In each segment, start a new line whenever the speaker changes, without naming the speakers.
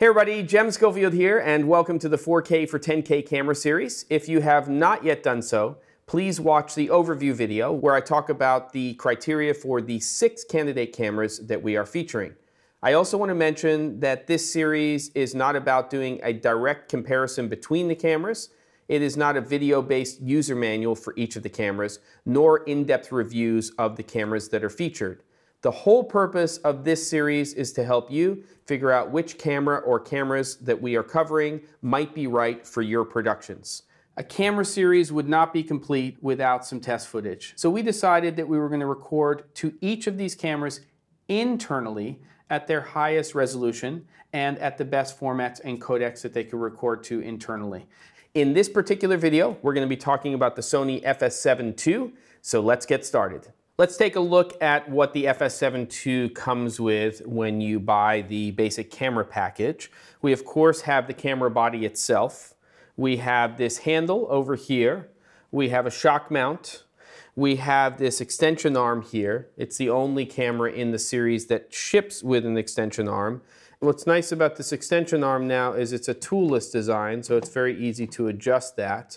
Hey everybody, Jem Schofield here and welcome to the 4K for 10K camera series. If you have not yet done so, please watch the overview video where I talk about the criteria for the six candidate cameras that we are featuring. I also want to mention that this series is not about doing a direct comparison between the cameras. It is not a video-based user manual for each of the cameras, nor in-depth reviews of the cameras that are featured. The whole purpose of this series is to help you figure out which camera or cameras that we are covering might be right for your productions. A camera series would not be complete without some test footage. So we decided that we were going to record to each of these cameras internally at their highest resolution and at the best formats and codecs that they could record to internally. In this particular video, we're going to be talking about the Sony FS7 II, so let's get started. Let's take a look at what the FS7 II comes with when you buy the basic camera package. We of course have the camera body itself. We have this handle over here. We have a shock mount. We have this extension arm here. It's the only camera in the series that ships with an extension arm. What's nice about this extension arm now is it's a toolless design, so it's very easy to adjust that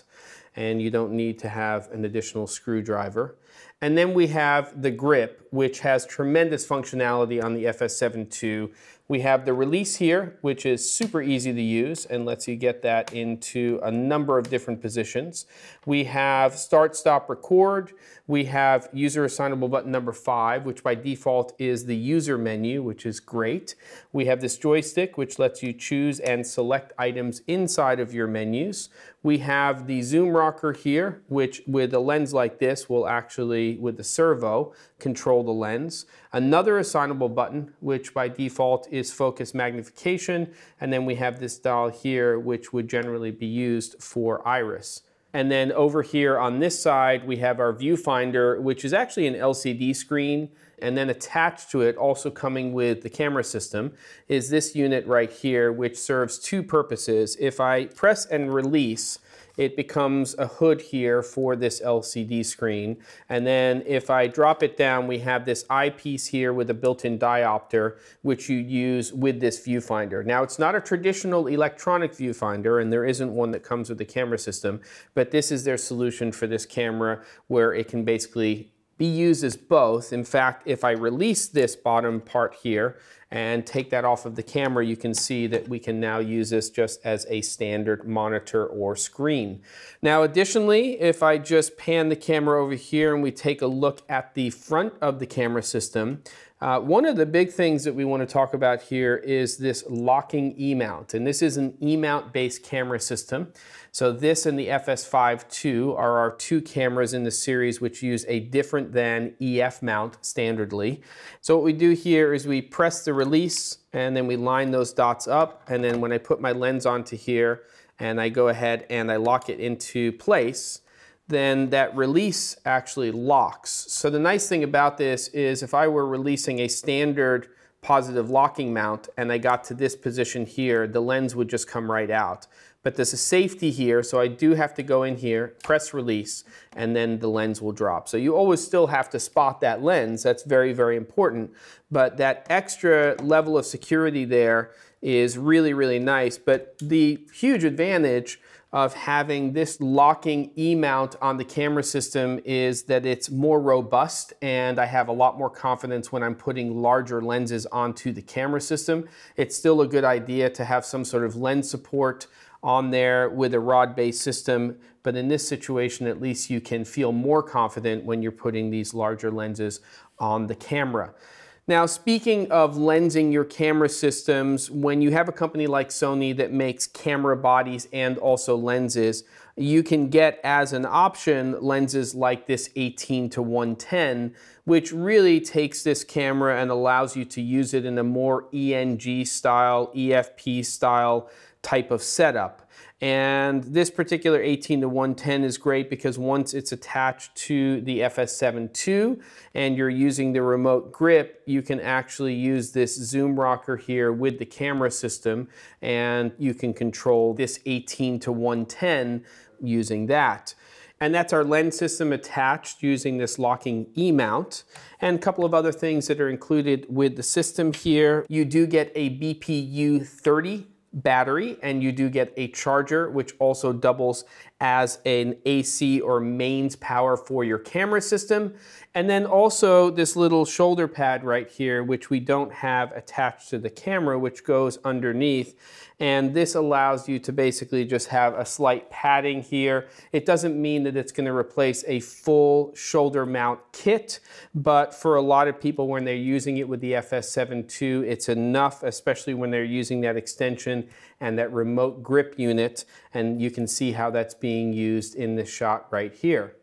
and you don't need to have an additional screwdriver. And then we have the grip, which has tremendous functionality on the FS7 II. We have the release here, which is super easy to use and lets you get that into a number of different positions. We have start, stop, record. We have user assignable button number five, which by default is the user menu, which is great. We have this joystick, which lets you choose and select items inside of your menus. We have the zoom rocker here, which with a lens like this will actually, with the servo, control the lens. Another assignable button, which by default is focus magnification. And then we have this dial here, which would generally be used for iris. And then over here on this side, we have our viewfinder, which is actually an LCD screen. And then attached to it, also coming with the camera system, is this unit right here, which serves two purposes. If I press and release, it becomes a hood here for this LCD screen. And then if I drop it down, we have this eyepiece here with a built-in diopter, which you use with this viewfinder. Now, it's not a traditional electronic viewfinder, and there isn't one that comes with the camera system, but this is their solution for this camera where it can basically be used as both. In fact, if I release this bottom part here and take that off of the camera, you can see that we can now use this just as a standard monitor or screen. Now, additionally, if I just pan the camera over here and we take a look at the front of the camera system, uh, one of the big things that we want to talk about here is this locking E-mount. And this is an E-mount based camera system. So this and the FS5 II are our two cameras in the series which use a different than EF mount standardly. So what we do here is we press the release and then we line those dots up. And then when I put my lens onto here and I go ahead and I lock it into place, then that release actually locks. So the nice thing about this is if I were releasing a standard positive locking mount and I got to this position here, the lens would just come right out. But there's a safety here, so I do have to go in here, press release, and then the lens will drop. So you always still have to spot that lens. That's very, very important. But that extra level of security there is really, really nice. But the huge advantage of having this locking E-mount on the camera system is that it's more robust and I have a lot more confidence when I'm putting larger lenses onto the camera system. It's still a good idea to have some sort of lens support on there with a rod-based system, but in this situation, at least you can feel more confident when you're putting these larger lenses on the camera. Now, speaking of lensing your camera systems, when you have a company like Sony that makes camera bodies and also lenses, you can get as an option lenses like this 18 to 110, which really takes this camera and allows you to use it in a more ENG style, EFP style type of setup. And this particular 18 to 110 is great because once it's attached to the FS7 II and you're using the remote grip, you can actually use this zoom rocker here with the camera system and you can control this 18 to 110 using that. And that's our lens system attached using this locking E-mount. And a couple of other things that are included with the system here. You do get a BPU 30 battery and you do get a charger which also doubles as an AC or mains power for your camera system. And then also this little shoulder pad right here, which we don't have attached to the camera, which goes underneath. And this allows you to basically just have a slight padding here. It doesn't mean that it's gonna replace a full shoulder mount kit, but for a lot of people when they're using it with the FS7 II, it's enough, especially when they're using that extension and that remote grip unit. And you can see how that's being used in this shot right here.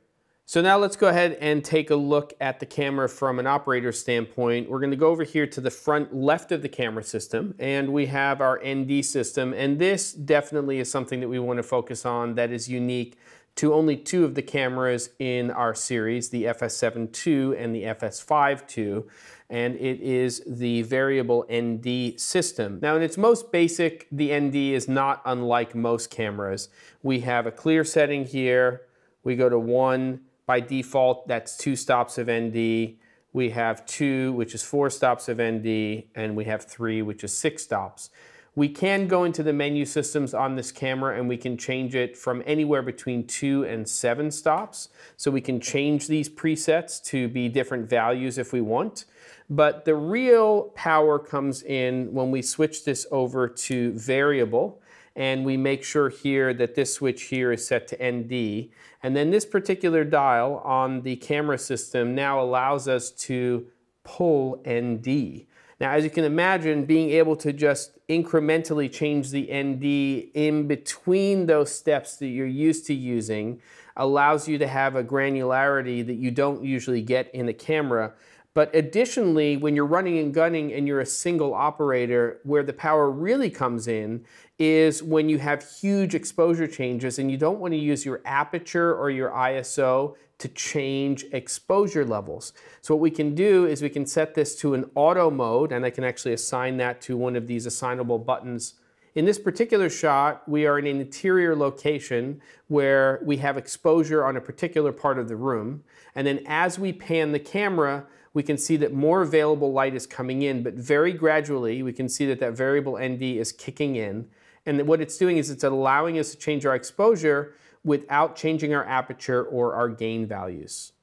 So now let's go ahead and take a look at the camera from an operator standpoint. We're gonna go over here to the front left of the camera system and we have our ND system and this definitely is something that we wanna focus on that is unique to only two of the cameras in our series, the FS7 II and the FS5 II, and it is the variable ND system. Now in its most basic, the ND is not unlike most cameras. We have a clear setting here, we go to one, by default, that's two stops of ND. We have two, which is four stops of ND, and we have three, which is six stops. We can go into the menu systems on this camera and we can change it from anywhere between two and seven stops. So we can change these presets to be different values if we want. But the real power comes in when we switch this over to variable and we make sure here that this switch here is set to ND. And then this particular dial on the camera system now allows us to pull ND. Now, as you can imagine, being able to just incrementally change the ND in between those steps that you're used to using allows you to have a granularity that you don't usually get in a camera. But additionally, when you're running and gunning and you're a single operator, where the power really comes in is when you have huge exposure changes and you don't want to use your aperture or your ISO to change exposure levels. So what we can do is we can set this to an auto mode and I can actually assign that to one of these assignable buttons. In this particular shot, we are in an interior location where we have exposure on a particular part of the room. And then as we pan the camera, we can see that more available light is coming in, but very gradually we can see that that variable ND is kicking in. And what it's doing is it's allowing us to change our exposure without changing our aperture or our gain values.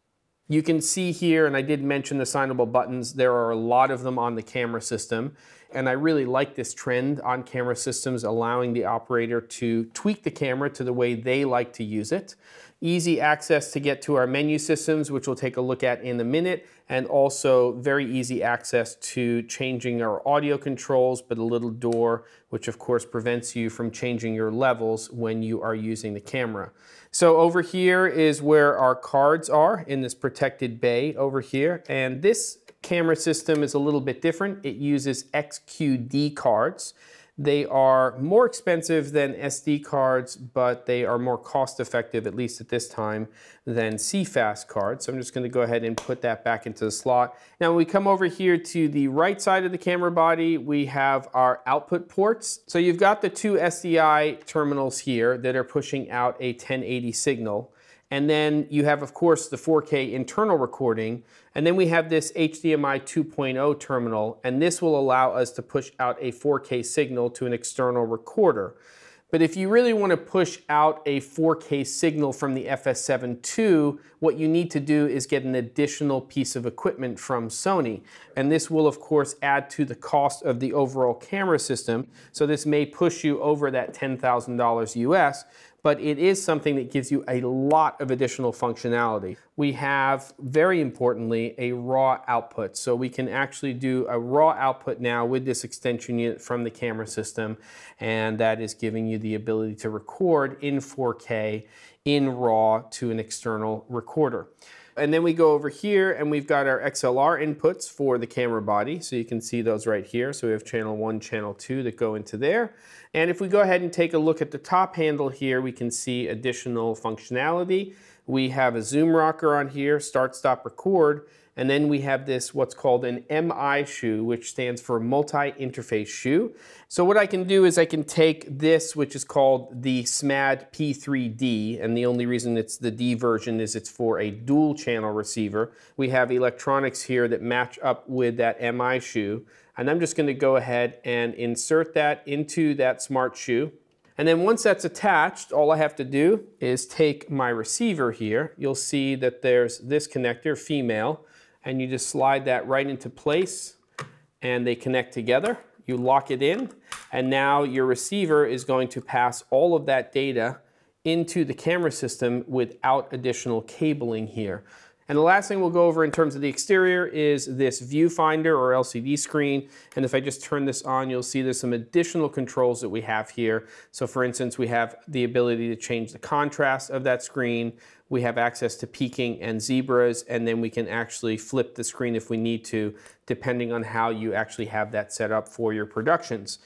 You can see here, and I did mention the assignable buttons, there are a lot of them on the camera system. And I really like this trend on camera systems, allowing the operator to tweak the camera to the way they like to use it easy access to get to our menu systems, which we'll take a look at in a minute, and also very easy access to changing our audio controls, but a little door, which of course prevents you from changing your levels when you are using the camera. So over here is where our cards are in this protected bay over here, and this camera system is a little bit different. It uses XQD cards. They are more expensive than SD cards, but they are more cost effective, at least at this time, than CFast cards. So I'm just gonna go ahead and put that back into the slot. Now when we come over here to the right side of the camera body, we have our output ports. So you've got the two SDI terminals here that are pushing out a 1080 signal. And then you have, of course, the 4K internal recording. And then we have this HDMI 2.0 terminal, and this will allow us to push out a 4K signal to an external recorder. But if you really want to push out a 4K signal from the FS7 II, what you need to do is get an additional piece of equipment from Sony. And this will of course add to the cost of the overall camera system. So this may push you over that $10,000 US, but it is something that gives you a lot of additional functionality. We have, very importantly, a raw output. So we can actually do a raw output now with this extension unit from the camera system, and that is giving you the ability to record in 4K in RAW to an external recorder. And then we go over here and we've got our XLR inputs for the camera body. So you can see those right here. So we have channel one, channel two that go into there. And if we go ahead and take a look at the top handle here, we can see additional functionality. We have a zoom rocker on here, start, stop, record. And then we have this, what's called an MI shoe, which stands for multi-interface shoe. So what I can do is I can take this, which is called the SMAD P3D, and the only reason it's the D version is it's for a dual channel receiver. We have electronics here that match up with that MI shoe. And I'm just gonna go ahead and insert that into that smart shoe. And then once that's attached, all I have to do is take my receiver here. You'll see that there's this connector, female, and you just slide that right into place and they connect together. You lock it in, and now your receiver is going to pass all of that data into the camera system without additional cabling here. And the last thing we'll go over in terms of the exterior is this viewfinder or LCD screen. And if I just turn this on, you'll see there's some additional controls that we have here. So for instance, we have the ability to change the contrast of that screen. We have access to peaking and zebras, and then we can actually flip the screen if we need to, depending on how you actually have that set up for your productions.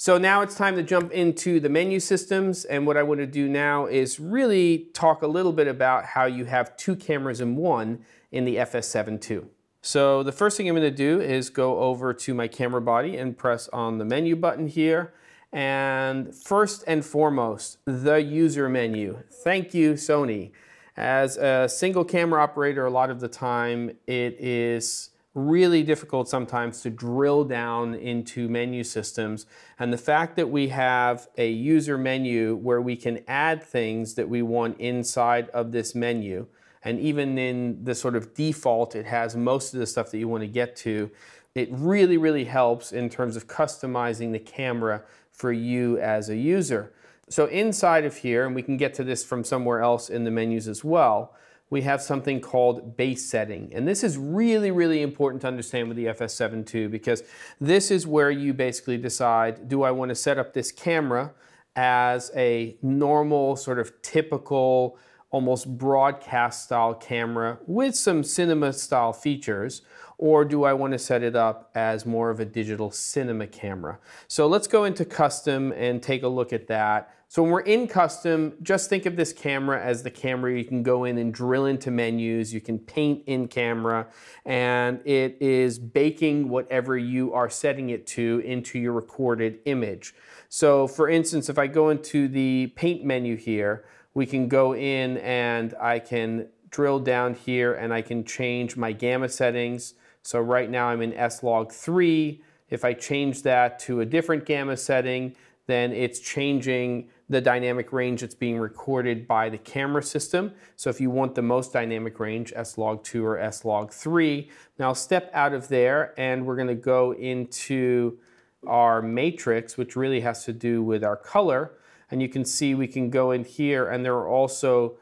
So now it's time to jump into the menu systems. And what I want to do now is really talk a little bit about how you have two cameras in one in the FS7 II. So the first thing I'm going to do is go over to my camera body and press on the menu button here. And first and foremost, the user menu. Thank you, Sony. As a single camera operator, a lot of the time it is really difficult sometimes to drill down into menu systems. And the fact that we have a user menu where we can add things that we want inside of this menu, and even in the sort of default, it has most of the stuff that you want to get to. It really, really helps in terms of customizing the camera for you as a user. So inside of here, and we can get to this from somewhere else in the menus as well, we have something called base setting. And this is really, really important to understand with the FS7 II because this is where you basically decide, do I want to set up this camera as a normal sort of typical almost broadcast style camera with some cinema style features or do I want to set it up as more of a digital cinema camera? So let's go into custom and take a look at that. So when we're in custom, just think of this camera as the camera you can go in and drill into menus, you can paint in camera, and it is baking whatever you are setting it to into your recorded image. So for instance, if I go into the paint menu here, we can go in and I can drill down here and I can change my gamma settings. So right now I'm in S-Log 3. If I change that to a different gamma setting, then it's changing the dynamic range that's being recorded by the camera system. So if you want the most dynamic range, S-Log 2 or S-Log 3. Now step out of there and we're gonna go into our matrix, which really has to do with our color. And you can see we can go in here and there are also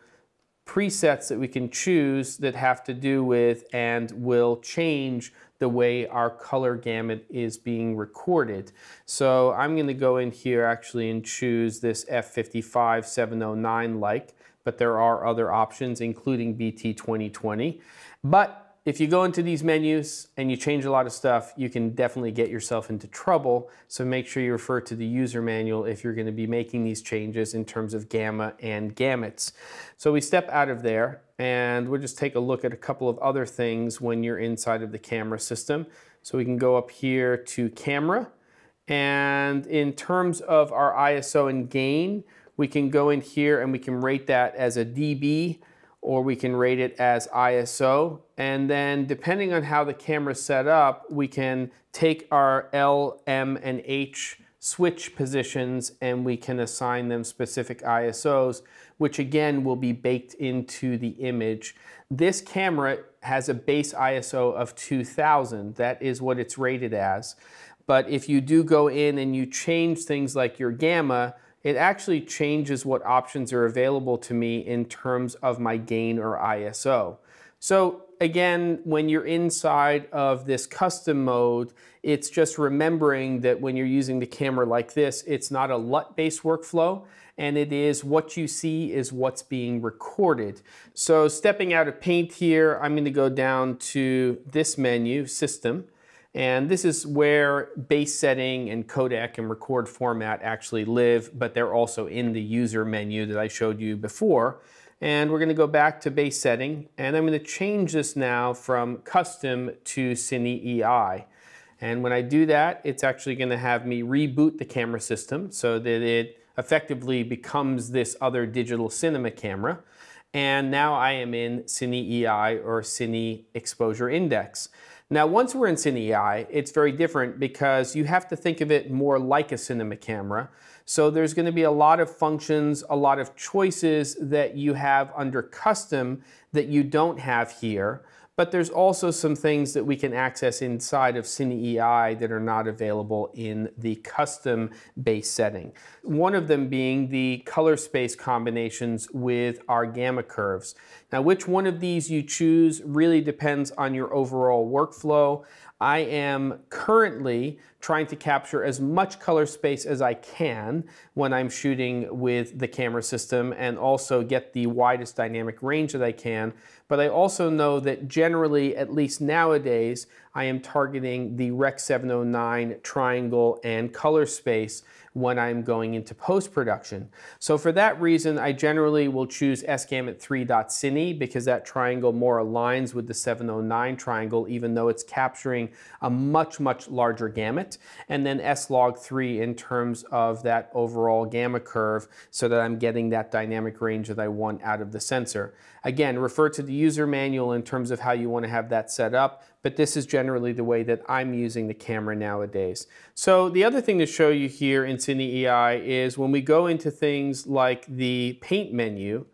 presets that we can choose that have to do with and will change the way our color gamut is being recorded. So I'm going to go in here actually and choose this F55709 like, but there are other options including BT 2020. But if you go into these menus and you change a lot of stuff, you can definitely get yourself into trouble. So make sure you refer to the user manual if you're gonna be making these changes in terms of gamma and gamuts. So we step out of there and we'll just take a look at a couple of other things when you're inside of the camera system. So we can go up here to camera and in terms of our ISO and gain, we can go in here and we can rate that as a dB or we can rate it as ISO. And then depending on how the camera is set up, we can take our L, M, and H switch positions and we can assign them specific ISOs, which again will be baked into the image. This camera has a base ISO of 2000. That is what it's rated as. But if you do go in and you change things like your gamma, it actually changes what options are available to me in terms of my gain or ISO. So again, when you're inside of this custom mode, it's just remembering that when you're using the camera like this, it's not a LUT-based workflow, and it is what you see is what's being recorded. So stepping out of Paint here, I'm gonna go down to this menu, System, and this is where base setting and codec and record format actually live, but they're also in the user menu that I showed you before. And we're gonna go back to base setting, and I'm gonna change this now from custom to Cine EI. And when I do that, it's actually gonna have me reboot the camera system so that it effectively becomes this other digital cinema camera. And now I am in Cine EI or Cine Exposure Index. Now, once we're in CineEI, it's very different because you have to think of it more like a cinema camera. So there's going to be a lot of functions, a lot of choices that you have under custom that you don't have here but there's also some things that we can access inside of CineEI that are not available in the custom base setting. One of them being the color space combinations with our gamma curves. Now, which one of these you choose really depends on your overall workflow. I am currently trying to capture as much color space as I can when I'm shooting with the camera system and also get the widest dynamic range that I can. But I also know that generally, at least nowadays, I am targeting the Rec 709 triangle and color space when I'm going into post-production. So for that reason, I generally will choose SGamut 3.cine because that triangle more aligns with the 709 triangle, even though it's capturing a much, much larger gamut. And then S-Log 3 in terms of that overall gamma curve so that I'm getting that dynamic range that I want out of the sensor. Again, refer to the user manual in terms of how you want to have that set up, but this is generally the way that I'm using the camera nowadays. So the other thing to show you here in CineEI is when we go into things like the paint menu,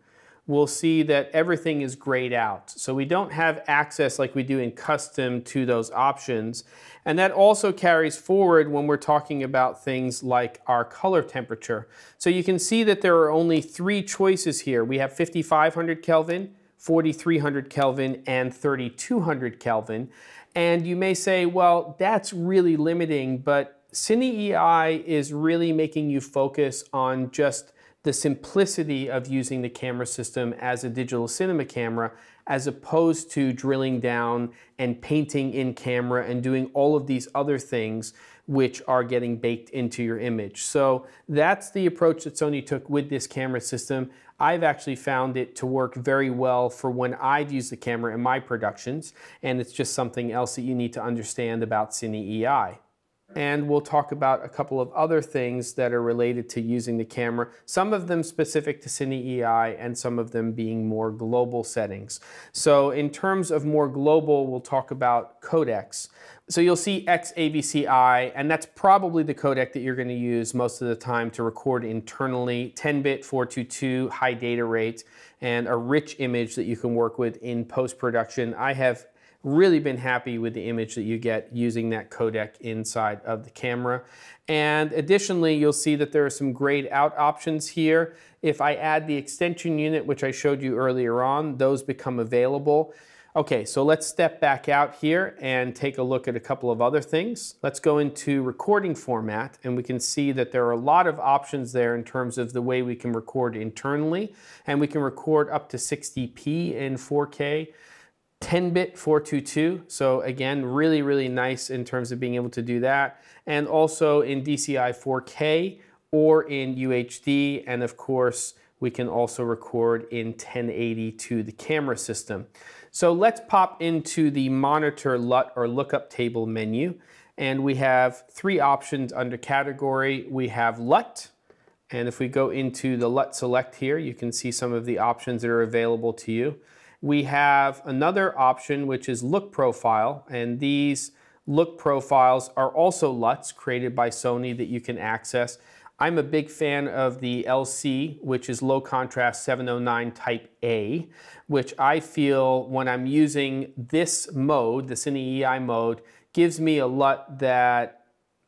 we'll see that everything is grayed out. So we don't have access like we do in custom to those options. And that also carries forward when we're talking about things like our color temperature. So you can see that there are only three choices here. We have 5500 Kelvin, 4300 Kelvin, and 3200 Kelvin. And you may say, well, that's really limiting, but CineEI is really making you focus on just the simplicity of using the camera system as a digital cinema camera as opposed to drilling down and painting in camera and doing all of these other things which are getting baked into your image. So that's the approach that Sony took with this camera system. I've actually found it to work very well for when I've used the camera in my productions, and it's just something else that you need to understand about CineEI and we'll talk about a couple of other things that are related to using the camera, some of them specific to CineEI and some of them being more global settings. So in terms of more global, we'll talk about codecs. So you'll see XAVCI, and that's probably the codec that you're going to use most of the time to record internally, 10-bit 422 high data rate, and a rich image that you can work with in post-production. I have really been happy with the image that you get using that codec inside of the camera. And additionally, you'll see that there are some grayed out options here. If I add the extension unit, which I showed you earlier on, those become available. Okay, so let's step back out here and take a look at a couple of other things. Let's go into recording format and we can see that there are a lot of options there in terms of the way we can record internally and we can record up to 60p in 4K. 10-bit 422, so again, really, really nice in terms of being able to do that. And also in DCI 4K or in UHD, and of course, we can also record in 1080 to the camera system. So let's pop into the monitor LUT or lookup table menu, and we have three options under category. We have LUT, and if we go into the LUT select here, you can see some of the options that are available to you. We have another option, which is look profile, and these look profiles are also LUTs created by Sony that you can access. I'm a big fan of the LC, which is low contrast 709 type A, which I feel when I'm using this mode, the CineEI mode, gives me a LUT that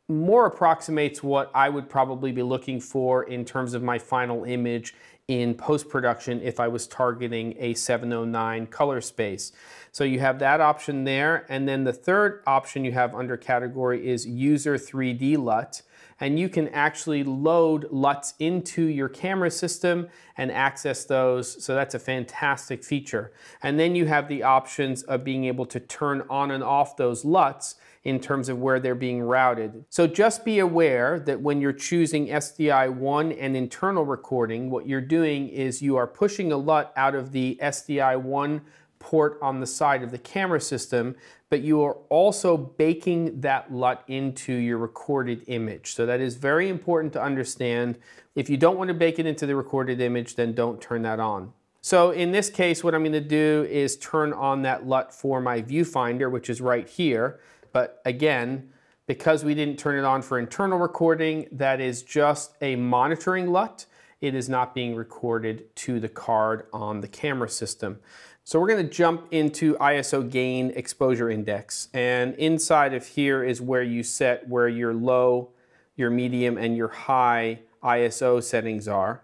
more approximates what I would probably be looking for in terms of my final image in post-production if I was targeting a 709 color space. So you have that option there. And then the third option you have under category is user 3D LUT. And you can actually load LUTs into your camera system and access those. So that's a fantastic feature. And then you have the options of being able to turn on and off those LUTs in terms of where they're being routed. So just be aware that when you're choosing SDI1 and internal recording, what you're doing is you are pushing a LUT out of the SDI1 port on the side of the camera system, but you are also baking that LUT into your recorded image. So that is very important to understand. If you don't want to bake it into the recorded image, then don't turn that on. So in this case, what I'm going to do is turn on that LUT for my viewfinder, which is right here. But again, because we didn't turn it on for internal recording, that is just a monitoring LUT. It is not being recorded to the card on the camera system. So we're going to jump into ISO gain exposure index. And inside of here is where you set where your low, your medium, and your high ISO settings are.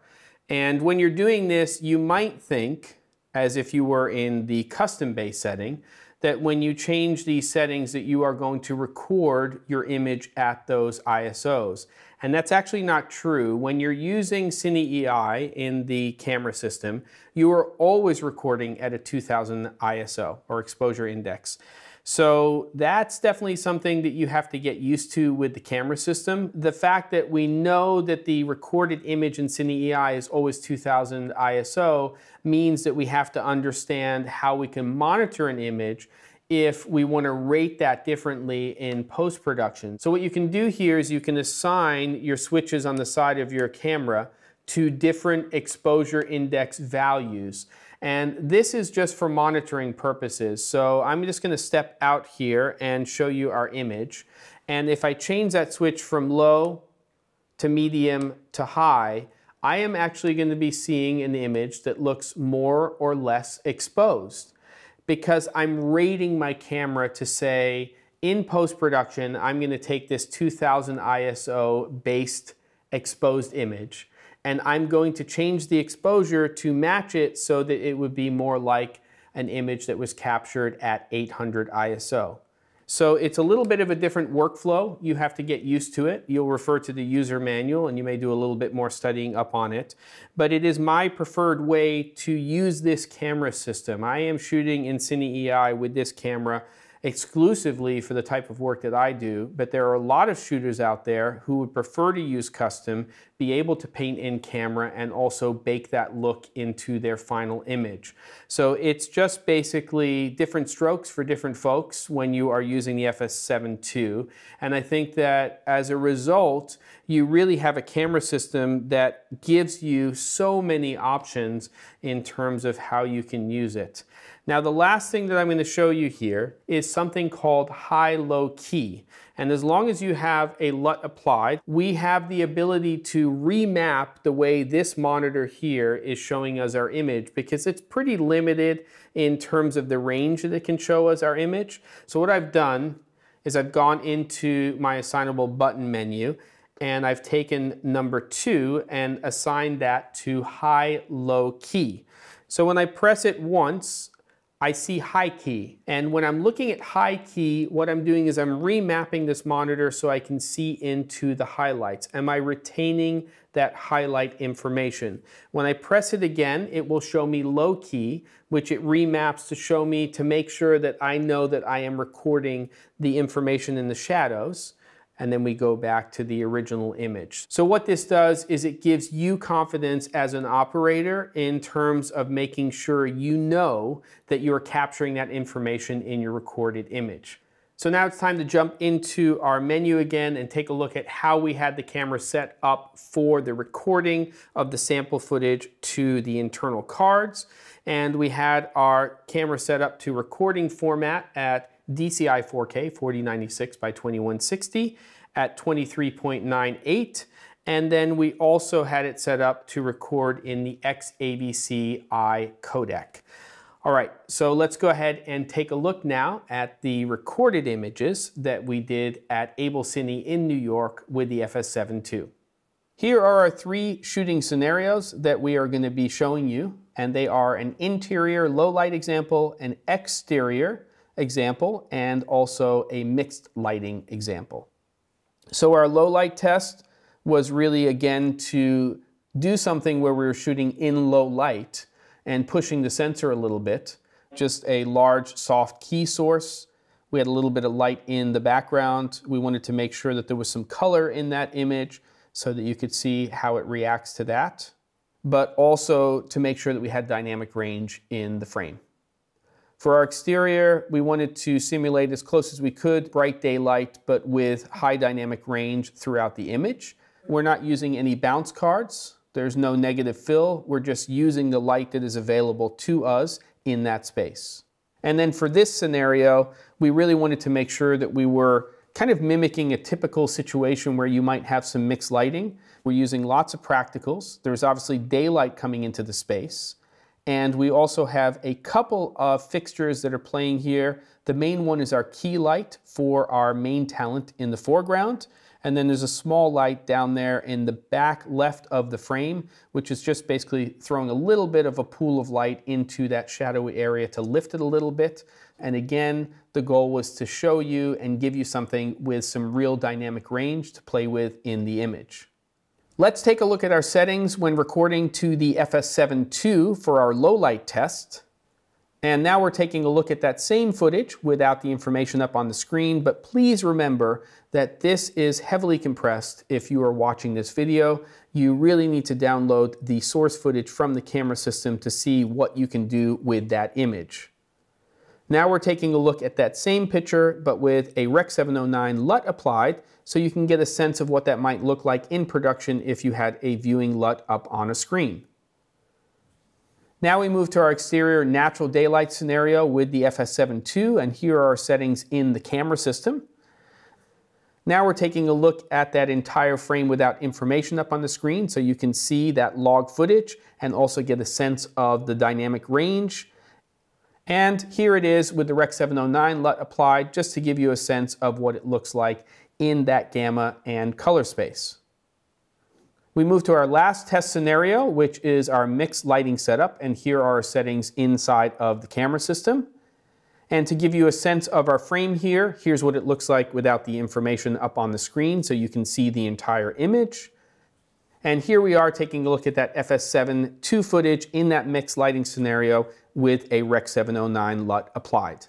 And when you're doing this, you might think, as if you were in the custom base setting, that when you change these settings that you are going to record your image at those ISOs. And that's actually not true. When you're using Cine EI in the camera system, you are always recording at a 2000 ISO or exposure index. So that's definitely something that you have to get used to with the camera system. The fact that we know that the recorded image in Cine EI is always 2000 ISO means that we have to understand how we can monitor an image if we want to rate that differently in post-production. So what you can do here is you can assign your switches on the side of your camera to different exposure index values. And this is just for monitoring purposes. So I'm just gonna step out here and show you our image. And if I change that switch from low to medium to high, I am actually gonna be seeing an image that looks more or less exposed because I'm rating my camera to say, in post-production, I'm gonna take this 2000 ISO based exposed image and I'm going to change the exposure to match it so that it would be more like an image that was captured at 800 ISO. So it's a little bit of a different workflow. You have to get used to it. You'll refer to the user manual and you may do a little bit more studying up on it. But it is my preferred way to use this camera system. I am shooting in Cine EI with this camera exclusively for the type of work that I do, but there are a lot of shooters out there who would prefer to use custom, be able to paint in camera, and also bake that look into their final image. So it's just basically different strokes for different folks when you are using the FS7 II. And I think that as a result, you really have a camera system that gives you so many options in terms of how you can use it. Now the last thing that I'm going to show you here is something called high-low key. And as long as you have a LUT applied, we have the ability to remap the way this monitor here is showing us our image because it's pretty limited in terms of the range that it can show us our image. So what I've done is I've gone into my assignable button menu and I've taken number two and assigned that to high-low key. So when I press it once, I see high key. And when I'm looking at high key, what I'm doing is I'm remapping this monitor so I can see into the highlights. Am I retaining that highlight information? When I press it again, it will show me low key, which it remaps to show me to make sure that I know that I am recording the information in the shadows and then we go back to the original image. So what this does is it gives you confidence as an operator in terms of making sure you know that you're capturing that information in your recorded image. So now it's time to jump into our menu again and take a look at how we had the camera set up for the recording of the sample footage to the internal cards. And we had our camera set up to recording format at DCI 4K 4096 by 2160 at 23.98. And then we also had it set up to record in the XAVC-I codec. All right, so let's go ahead and take a look now at the recorded images that we did at AbelCine in New York with the FS7 II. Here are our three shooting scenarios that we are going to be showing you, and they are an interior low light example, an exterior example and also a mixed lighting example. So our low light test was really again to do something where we were shooting in low light and pushing the sensor a little bit. Just a large soft key source. We had a little bit of light in the background. We wanted to make sure that there was some color in that image so that you could see how it reacts to that, but also to make sure that we had dynamic range in the frame. For our exterior, we wanted to simulate as close as we could bright daylight, but with high dynamic range throughout the image. We're not using any bounce cards. There's no negative fill. We're just using the light that is available to us in that space. And then for this scenario, we really wanted to make sure that we were kind of mimicking a typical situation where you might have some mixed lighting. We're using lots of practicals. There's obviously daylight coming into the space. And we also have a couple of fixtures that are playing here. The main one is our key light for our main talent in the foreground. And then there's a small light down there in the back left of the frame, which is just basically throwing a little bit of a pool of light into that shadowy area to lift it a little bit. And again, the goal was to show you and give you something with some real dynamic range to play with in the image. Let's take a look at our settings when recording to the FS7 II for our low light test. And now we're taking a look at that same footage without the information up on the screen, but please remember that this is heavily compressed if you are watching this video. You really need to download the source footage from the camera system to see what you can do with that image. Now we're taking a look at that same picture, but with a Rec 709 LUT applied, so you can get a sense of what that might look like in production if you had a viewing LUT up on a screen. Now we move to our exterior natural daylight scenario with the FS7 II, and here are our settings in the camera system. Now we're taking a look at that entire frame without information up on the screen, so you can see that log footage and also get a sense of the dynamic range and here it is with the Rec 709 LUT applied, just to give you a sense of what it looks like in that gamma and color space. We move to our last test scenario, which is our mixed lighting setup, and here are our settings inside of the camera system. And to give you a sense of our frame here, here's what it looks like without the information up on the screen, so you can see the entire image. And here we are taking a look at that FS7 II footage in that mixed lighting scenario with a Rec 709 LUT applied.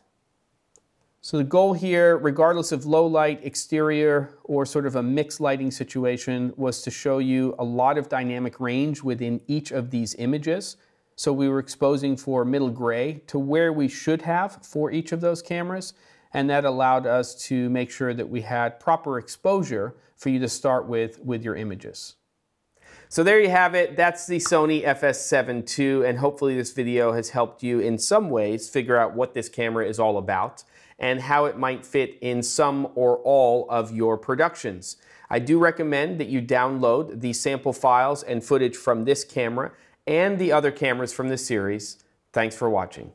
So the goal here, regardless of low light, exterior, or sort of a mixed lighting situation, was to show you a lot of dynamic range within each of these images. So we were exposing for middle gray to where we should have for each of those cameras, and that allowed us to make sure that we had proper exposure for you to start with with your images. So there you have it. That's the Sony FS7 II, and hopefully this video has helped you in some ways figure out what this camera is all about and how it might fit in some or all of your productions. I do recommend that you download the sample files and footage from this camera and the other cameras from this series. Thanks for watching.